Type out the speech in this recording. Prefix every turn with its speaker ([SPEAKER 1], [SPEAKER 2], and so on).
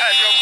[SPEAKER 1] Yeah,